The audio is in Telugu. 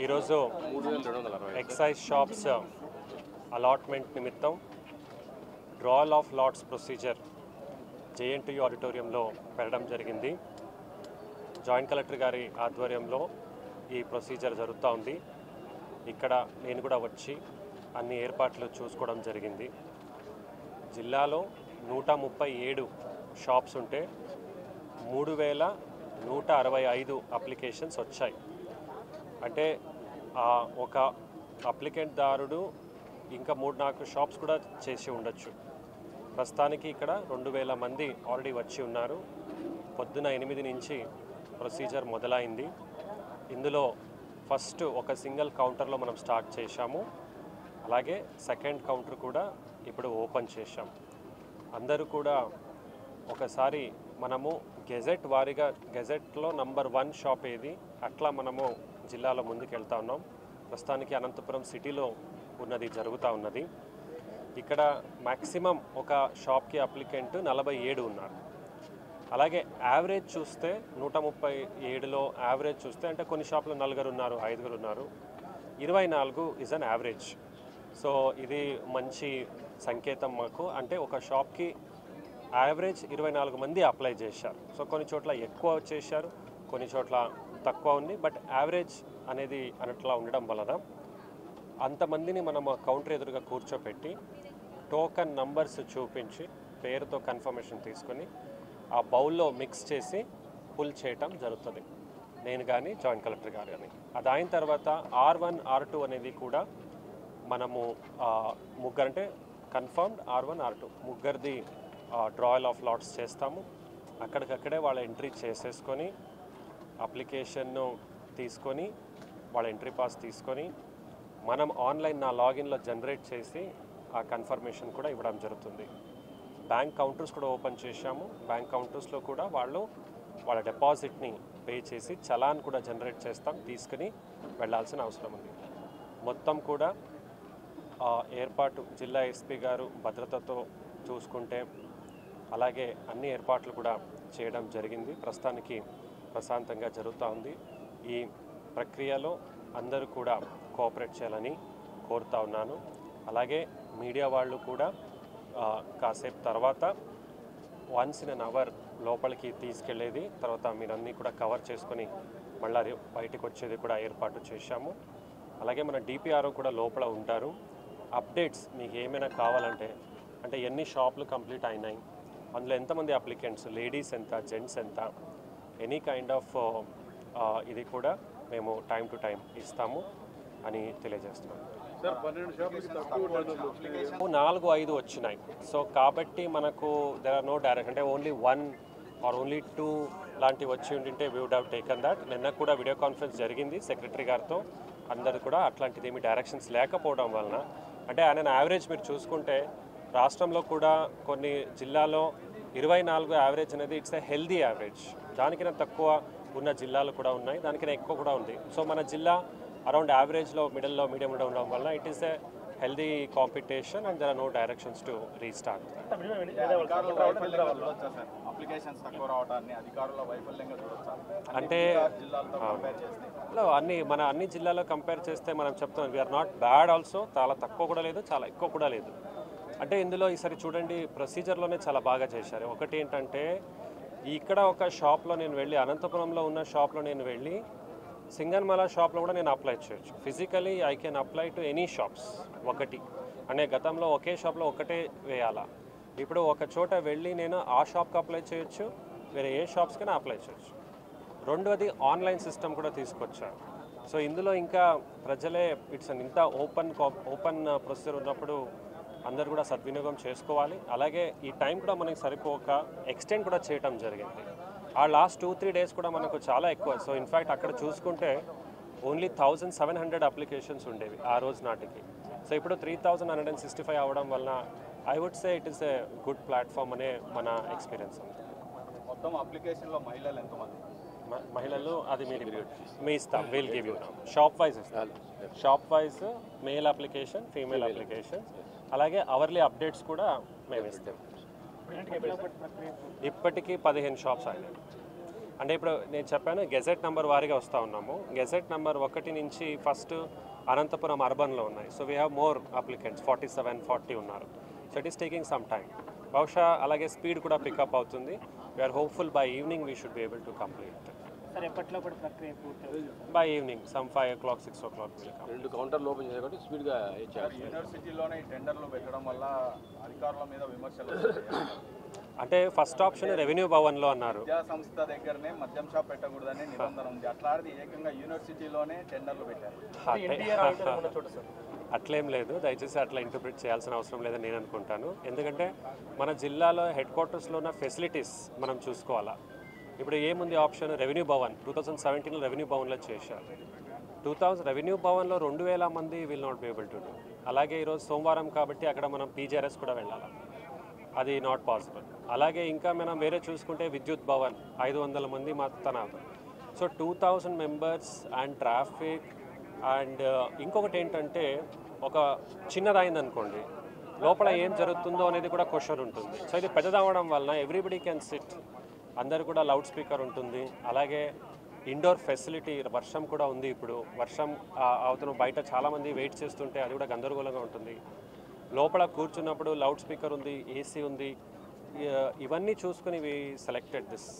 ఈరోజు ఎక్సైజ్ షాప్స్ అలాట్మెంట్ నిమిత్తం drawal of lots procedure JNTU ఆడిటోరియంలో పెట్టడం జరిగింది. జాయింట్ కలెక్టర్ గారి ఆధ్వర్యంలో ఈ ప్రొసీజర్ జరుగుతూ ఉంది. ఇక్కడ నేను కూడా వచ్చి అన్ని ఏర్పాట్లు చూసుకోవడం జరిగింది. జిల్లాలో నూట ముప్పై ఏడు షాప్స్ ఉంటే మూడు వేల నూట అరవై ఐదు అప్లికేషన్స్ వచ్చాయి. అంటే ఆ ఒక అప్లికెంట్ దారుడు ఇంకా మూడు నాలుగు షాప్స్ కూడా చేసి ఉండొచ్చు. ప్రస్తుతానికి ఇక్కడ రెండు వేల మంది ఆల్రెడీ వచ్చి ఉన్నారు. పొద్దున ఎనిమిది నుంచి ప్రొసీజర్ మొదలైంది. ఇందులో ఫస్ట్ ఒక సింగిల్ కౌంటర్లో మనం స్టార్ట్ చేశాము. అలాగే సెకండ్ కౌంటర్ కూడా ఇప్పుడు ఓపెన్ చేశాం. అందరూ కూడా ఒకసారి మనము గెజెట్ వారీగా గెజెట్లో నంబర్ వన్ షాప్ ఏది అట్లా మనము జిల్లాలో ముందుకెళ్తా ఉన్నాం. ప్రస్తుతానికి అనంతపురం సిటీలో ఉన్నది జరుగుతూ ఉన్నది. ఇక్కడ మ్యాక్సిమం ఒక షాప్కి అప్లికెంట్ నలభై ఏడు ఉన్నారు. అలాగే యావరేజ్ చూస్తే నూట ముప్పై ఏడులో యావరేజ్ చూస్తే అంటే కొన్ని షాపులు నలుగురు ఉన్నారు ఐదుగురు ఉన్నారు. ఇరవై నాలుగు ఇస్ అన్ యావరేజ్ సో ఇది మంచి సంకేతం మాకు. అంటే ఒక షాప్కి యావరేజ్ ఇరవై నాలుగు మంది అప్లై చేశారు. సో కొన్ని చోట్ల ఎక్కువ చేశారు కొన్ని చోట్ల తక్కువ ఉంది బట్ యావరేజ్ అనేది అన్నట్లా ఉండడం వలన అంతమందిని మనం కౌంటర్ ఎదురుగా కూర్చోపెట్టి టోకన్ నంబర్స్ చూపించి పేరుతో కన్ఫర్మేషన్ తీసుకొని ఆ బౌల్లో మిక్స్ చేసి పుల్ చేయటం జరుగుతుంది. నేను కానీ జాయింట్ కలెక్టర్ గారు కానీ అది అయిన తర్వాత ఆర్ వన్ ఆర్ టూ అనేది కూడా మనము ముగ్గురు అంటే confirmed or one or two ముగ్గురిది drawal of lots చేస్తాము. అక్కడికక్కడే వాళ్ళ ఎంట్రీ చేసేసుకొని అప్లికేషన్ను తీసుకొని వాళ్ళ ఎంట్రీ పాస్ తీసుకొని మనం ఆన్లైన్ నా లాగిన్లో జనరేట్ చేసి ఆ కన్ఫర్మేషన్ కూడా ఇవ్వడం జరుగుతుంది. బ్యాంక్ కౌంటర్స్ కూడా ఓపెన్ చేశాము. బ్యాంక్ కౌంటర్స్లో కూడా వాళ్ళు వాళ్ళ డిపాజిట్ని పే చేసి చలాన్ కూడా జనరేట్ చేస్తాం తీసుకుని వెళ్ళాల్సిన అవసరం ఉంది. మొత్తం కూడా ఆ ఏర్పాటు జిల్లా ఎస్పీ గారు భద్రతతో చూసుకుంటే అలాగే అన్ని ఏర్పాట్లు కూడా చేయడం జరిగింది. ప్రస్తుతానికి ప్రశాంతంగా జరుగుతూ ఉంది. ఈ ప్రక్రియలో అందరూ కూడా కోఆపరేట్ చేయాలని కోరుతా ఉన్నాను. అలాగే మీడియా వాళ్ళు కూడా కాసేపు తర్వాత వన్స్ ఇన్ అన్ అవర్ లోపలికి తీసుకెళ్ళేది తర్వాత మీరన్నీ కూడా కవర్ చేసుకొని మళ్ళీ బయటకు వచ్చేది కూడా ఏర్పాటు చేశాము. అలాగే మన డిపిఆర్ఓ కూడా లోపల ఉంటారు. అప్డేట్స్ మీకు ఏమైనా కావాలంటే అంటే ఎన్ని షాపులు కంప్లీట్ అయినాయి అందులో ఎంతమంది అప్లికెంట్స్ లేడీస్ ఎంత జెంట్స్ ఎంత ఎనీ కైండ్ ఆఫ్ ఇది కూడా మేము టైం టు టైం ఇస్తాము అని తెలియజేస్తున్నాం. సార్ పన్నెండు షాపులకి తక్కువ టర్నోవర్లు వచ్చినాయి ఓ నాలుగు ఐదు వచ్చినాయి. సో కాబట్టి మనకు దెర్ ఆర్ నో డైరెక్ట్ అంటే only one or only two లాంటివి వచ్చి ఉండింటే we would have taken that నిన్న కూడా వీడియో కాన్ఫరెన్స్ జరిగింది సెక్రటరీ గారితో. అందరు కూడా అట్లాంటిది ఏమి డైరెక్షన్స్ లేకపోవడం వలన. అంటే ఆయన యావరేజ్ మీరు చూసుకుంటే రాష్ట్రంలో కూడా కొన్ని జిల్లాలో ఇరవై నాలుగు యావరేజ్ అనేది ఇట్స్ ఎ హెల్దీ యావరేజ్ దానికైనా తక్కువ ఉన్న జిల్లాలు కూడా ఉన్నాయి దానికైనా ఎక్కువ కూడా ఉంది. సో మన జిల్లా అరౌండ్ యావరేజ్లో మిడిల్లో మీడియంలో ఉండడం వల్ల it is a healthy competition and there are no directions to restart అంటే జిల్లాలతో కంపేర్ చేస్తే. లో అన్ని మన అన్ని జిల్లాలో కంపేర్ చేస్తే మనం చెప్తాం వీఆర్ నాట్ బ్యాడ్ ఆల్సో చాలా తక్కువ కూడా లేదు చాలా ఎక్కువ కూడా లేదు. అంటే ఇందులో ఈసారి చూడండి ప్రొసీజర్లోనే చాలా బాగా చేశారు. ఒకటి ఏంటంటే ఇక్కడ ఒక షాప్లో నేను వెళ్ళి అనంతపురంలో ఉన్న షాప్లో నేను వెళ్ళి సింగన్మల షాప్లో కూడా నేను అప్లై చేయొచ్చు. Physically I can apply to any shops ఒకటి. అంటే గతంలో ఒకే షాప్లో ఒకటే వేయాలా. ఇప్పుడు ఒక చోట వెళ్ళి నేను ఆ షాప్కి అప్లై చేయొచ్చు వేరే ఏ షాప్స్కైనా అప్లై చేయొచ్చు. రెండవది ఆన్లైన్ సిస్టమ్ కూడా తీసుకొచ్చారు. సో ఇందులో ఇంకా ప్రజలే ఇట్స్ ఇంత ఓపెన్ ఓపెన్ ప్రొసీజర్ ఉన్నప్పుడు అందరు కూడా సద్వినియోగం చేసుకోవాలి. అలాగే ఈ టైం కూడా మనకి సరిపోక ఎక్స్టెండ్ కూడా చేయటం జరిగింది. ఆ లాస్ట్ టూ త్రీ డేస్ కూడా మనకు చాలా ఎక్కువ. సో ఇన్ఫ్యాక్ట్ అక్కడ చూసుకుంటే only thousand seven hundred applications ఉండేవి ఆ రోజు నాటికి. సో ఇప్పుడు three thousand hundred and sixty five అవ్వడం వలన I would say it is a good platform అనే మన ఎక్స్పీరియన్స్ మొత్తం అప్లికేషన్లో మహిళలు ఎంతమంది? మ- మహిళలు అది మీరు మీ ఇస్తాం. Will give you shop wise ఇస్తాం. Shop wise male application female application అలాగే అవర్లీ అప్డేట్స్ కూడా మేము ఇస్తాం. ఇప్పటికీ పదిహేను షాప్స్ అయినాయి అంటే ఇప్పుడు నేను చెప్పాను గెజెట్ నెంబర్ వారీగా వస్తూ ఉన్నాము. గెజెట్ నెంబర్ ఒకటి నుంచి ఫస్ట్ అనంతపురం అర్బన్లో ఉన్నాయి. So we have more applicants forty seven forty ఉన్నారు. So it is taking some time బహుశా అలాగే స్పీడ్ కూడా పికప్ అవుతుంది. We are hopeful by evening we should be able to complete sir ఎప్పట్లో కూడా ప్రక్రియ పూర్తి by evening some five o'clock six o'clock రెండు కౌంటర్లు ఓపెన్ చేయాలి కాబట్టి స్పీడ్గా యూనివర్సిటీలోనే ఈ టెండర్లు పెట్టడం వల్ల అధికారుల మీద విమర్శలు వస్తున్నాయి. అంటే ఫస్ట్ ఆప్షన్ రెవెన్యూ భవన్లో అన్నారు. విద్యా సంస్థ దగ్గరనే మద్యం షాప్ పెట్టకూడదని నిబంధన ఉంది. అట్లాంటిది ఏకంగా యూనివర్సిటీలోనే టెండర్లు పెట్టారు. అంటే అట్లేం. లేదు. దయచేసి అట్లా ఇంటర్ప్రిట్ చేయాల్సిన అవసరం లేదని నేను అనుకుంటాను. ఎందుకంటే మన జిల్లాలో హెడ్ క్వార్టర్స్లో ఉన్న ఫెసిలిటీస్ మనం చూసుకోవాలా? ఇప్పుడు ఏముంది option? Revenue Bhavan. Two thousand సెవెంటీన్లో రెవెన్యూ భవన్లో చేశారు. టూ థౌజండ్ రెవెన్యూ భవన్లో రెండు వేల మంది will not be able to do అలాగే ఈరోజు సోమవారం కాబట్టి అక్కడ మనం పీజీఆర్ఎస్ కూడా వెళ్ళాలి? అది నాట్ పాసిబుల్ అలాగే ఇంకా మనం వేరే చూసుకుంటే విద్యుత్ భవన్ ఐదు వందల మంది మాత్రం so two thousand members and traffic and ఇంకొకటి ఏంటంటే ఒక చిన్నదైంది అనుకోండి. లోపల ఏం జరుగుతుందో అనేది కూడా క్వశ్చన్ ఉంటుంది. సో ఇది పెద్దదవడం వలన ఎవ్రీబడి కెన్ సిట్ అందరు కూడా లౌడ్ స్పీకర్ ఉంటుంది. అలాగే ఇండోర్ ఫెసిలిటీ వర్షం కూడా ఉంది ఇప్పుడు. వర్షం అవతను బయట చాలామంది వెయిట్ చేస్తుంటే అది కూడా గందరగోళంగా ఉంటుంది. లోపల కూర్చున్నప్పుడు లౌడ్ స్పీకర్ ఉంది ఏసీ ఉంది. ఇవన్నీ చూసుకుని వి సెలెక్టెడ్ దిస్.